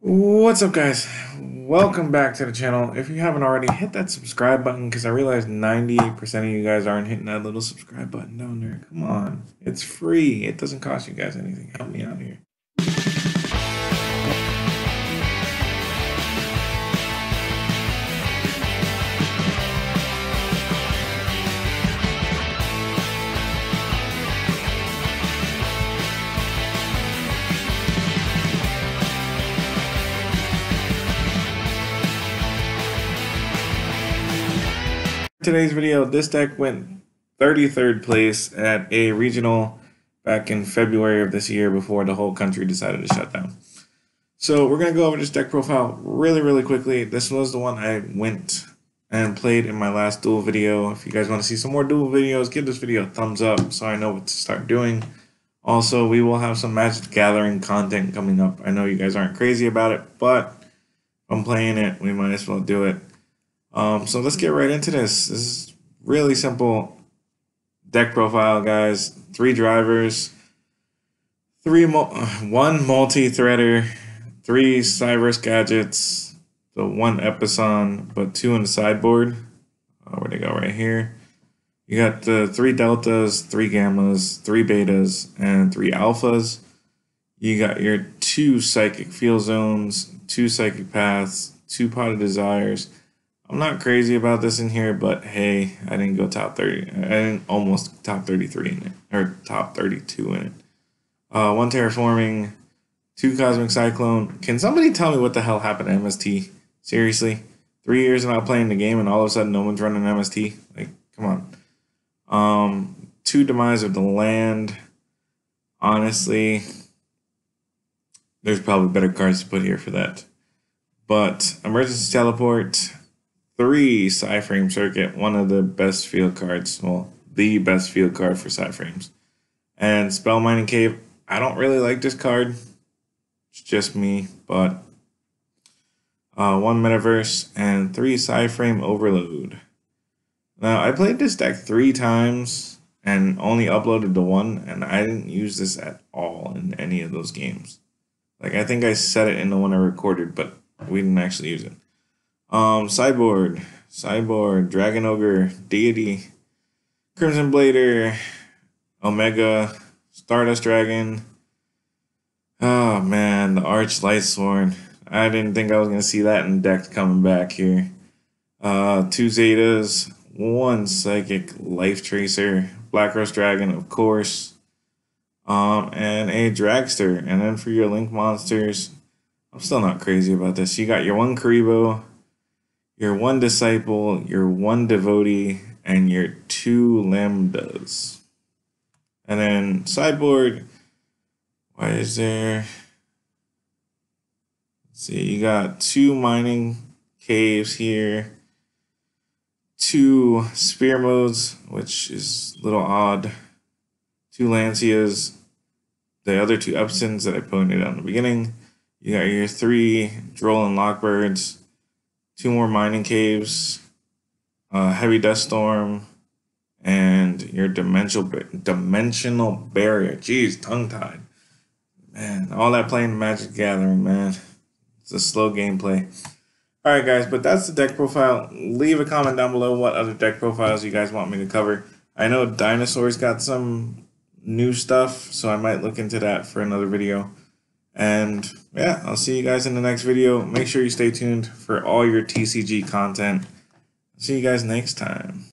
What's up guys? Welcome back to the channel. If you haven't already, hit that subscribe button because I realize 98% of you guys aren't hitting that little subscribe button down there. Come on. It's free. It doesn't cost you guys anything. Help me out here. Today's video, this deck went 33rd place at a regional back in February of this year before the whole country decided to shut down. So we're going to go over this deck profile really, really quickly. This was the one I went and played in my last duel video. If you guys want to see some more duel videos, give this video a thumbs up so I know what to start doing. Also, we will have some Magic Gathering content coming up. I know you guys aren't crazy about it, but I'm playing it. We might as well do it. Um, so let's get right into this. This is really simple deck profile, guys. Three drivers, three one multi-threader, three Cyrus gadgets, the one Epsilon, but two in the sideboard. Uh, where they go right here. You got the three deltas, three gammas, three betas, and three alphas. You got your two psychic field zones, two psychic paths, two pot of desires, I'm not crazy about this in here, but hey, I didn't go top 30. I didn't almost top 33 in it, or top 32 in it. Uh, one terraforming, two cosmic cyclone. Can somebody tell me what the hell happened to MST? Seriously, three years not playing the game, and all of a sudden no one's running MST. Like, come on. Um, two demise of the land. Honestly, there's probably better cards to put here for that. But emergency teleport three Psy-Frame Circuit, one of the best field cards. Well, the best field card for Psy-Frames. And Spell Mining Cave, I don't really like this card. It's just me, but uh, one Metaverse and three Psy-Frame Overload. Now, I played this deck three times and only uploaded the one, and I didn't use this at all in any of those games. Like, I think I set it in the one I recorded, but we didn't actually use it. Um, Cyborg, Cyborg, Dragon Ogre, Deity, Crimson Blader, Omega, Stardust Dragon. Oh man, the Arch Lightsworn. I didn't think I was gonna see that in deck coming back here. Uh, two Zetas, one Psychic Lifetrancer, Black Rose Dragon, of course, um, and a Dragster. And then for your Link monsters, I'm still not crazy about this. You got your one Kuriboh, your one disciple, your one devotee, and your two lambdas. And then sideboard, why is there? Let's see, you got two mining caves here, two spear modes, which is a little odd, two Lancias, the other two Epsilons that I pointed out in the beginning. You got your three Droll and Lockbirds, two more mining caves, uh, heavy dust storm, and your dimensional dimensional barrier. Jeez, tongue tied. Man, all that playing Magic Gathering, man. It's a slow gameplay. All right, guys, but that's the deck profile. Leave a comment down below what other deck profiles you guys want me to cover. I know Dinosaurs got some new stuff, so I might look into that for another video. And yeah, I'll see you guys in the next video. Make sure you stay tuned for all your TCG content. See you guys next time.